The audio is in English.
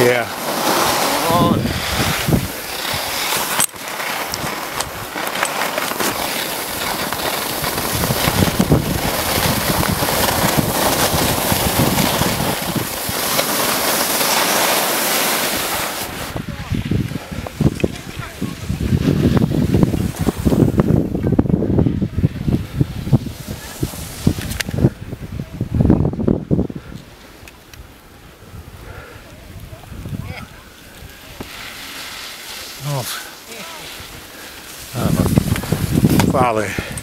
Yeah. Oh. Uh, folly.